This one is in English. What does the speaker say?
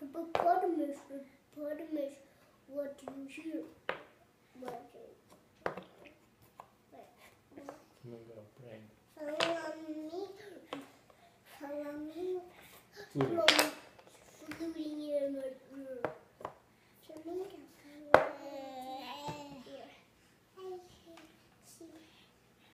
Hippopotamus, hippopotamus, what do you hear? What do you Salami, salami, from fluting in my ear.